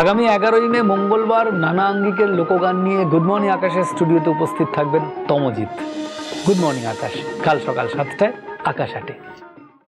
আগামী এগারোই মে মঙ্গলবার নানা আঙ্গিকের লোকগান নিয়ে গুড মর্নিং আকাশের স্টুডিওতে উপস্থিত থাকবেন তমজিৎ। গুড মর্নিং আকাশ কাল সকাল সাতটায় আকাশ আটে